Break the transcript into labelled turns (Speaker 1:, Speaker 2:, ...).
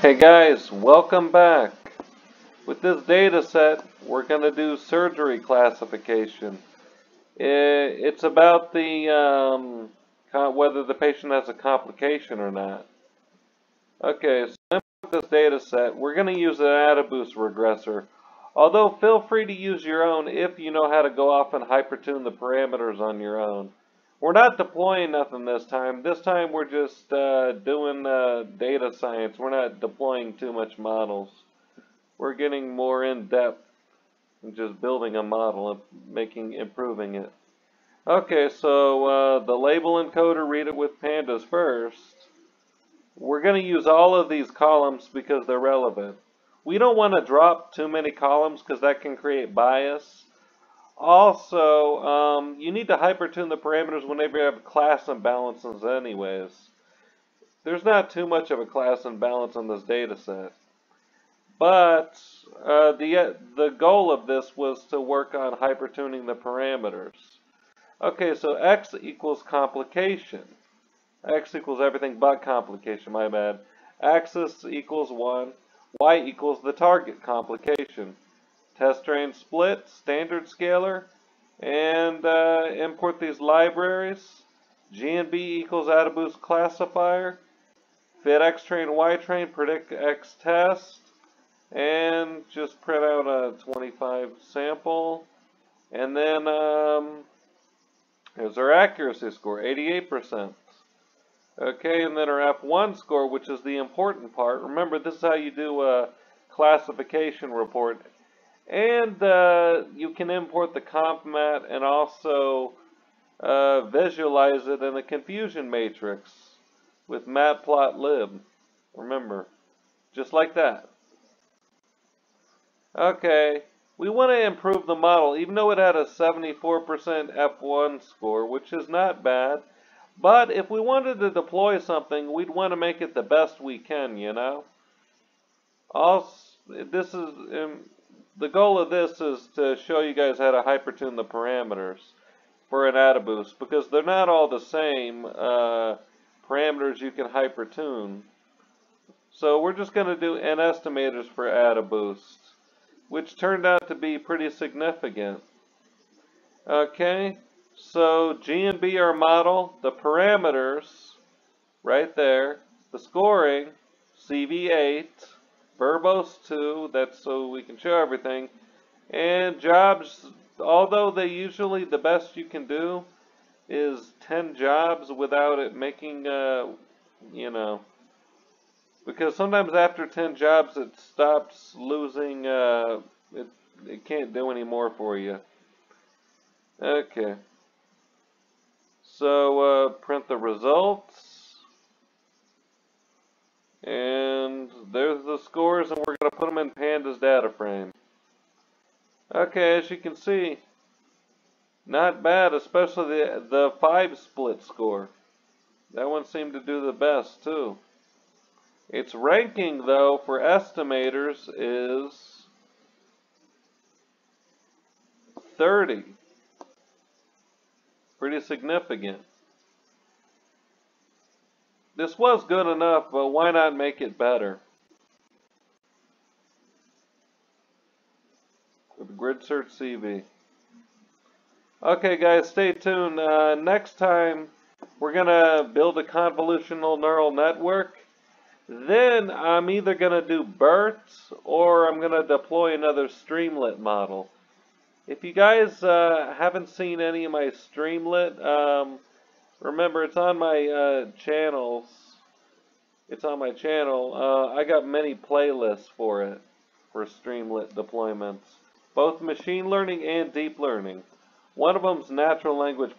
Speaker 1: Hey guys, welcome back. With this data set, we're going to do surgery classification. It's about the um, whether the patient has a complication or not. Okay, so with this data set, we're going to use an AdaBoost regressor. Although feel free to use your own if you know how to go off and hypertune the parameters on your own. We're not deploying nothing this time. This time we're just uh, doing uh, data science. We're not deploying too much models. We're getting more in depth and just building a model and making improving it. Okay, so uh, the label encoder, read it with pandas first. We're going to use all of these columns because they're relevant. We don't want to drop too many columns because that can create bias. Also, um, you need to hypertune the parameters whenever you have class imbalances anyways. There's not too much of a class imbalance on this data set. But uh, the, the goal of this was to work on hypertuning the parameters. Okay, so x equals complication. x equals everything but complication, my bad. Axis equals 1. y equals the target complication test train split, standard scaler, and uh, import these libraries. GNB equals AdaBoost classifier, fit X train, Y train, predict X test, and just print out a 25 sample. And then um, here's our accuracy score, 88%. Okay, and then our F1 score, which is the important part. Remember, this is how you do a classification report. And uh, you can import the ConfMat and also uh, visualize it in a confusion matrix with matplotlib. Remember, just like that. Okay, we want to improve the model, even though it had a 74% F1 score, which is not bad. But if we wanted to deploy something, we'd want to make it the best we can, you know? Also, this is um, the goal of this is to show you guys how to hypertune the parameters for an AdaBoost because they're not all the same uh, parameters you can hypertune. So we're just going to do n estimators for AdaBoost, which turned out to be pretty significant. Okay, so GNB our model, the parameters, right there, the scoring, CV8, Verbose too, that's so we can show everything. And jobs, although they usually, the best you can do is 10 jobs without it making, uh, you know, because sometimes after 10 jobs it stops losing, uh, it, it can't do any more for you. Okay. So, uh, print the results. And there's the scores, and we're going to put them in Pandas data frame. Okay, as you can see, not bad, especially the, the 5 split score. That one seemed to do the best, too. Its ranking, though, for estimators is 30. Pretty significant. This was good enough, but why not make it better? Search CV. Okay guys, stay tuned. Uh, next time, we're going to build a convolutional neural network. Then I'm either going to do BERT or I'm going to deploy another Streamlit model. If you guys uh, haven't seen any of my Streamlit, um, Remember, it's on my uh, channels. It's on my channel. Uh, I got many playlists for it, for Streamlit deployments. Both machine learning and deep learning. One of them's natural language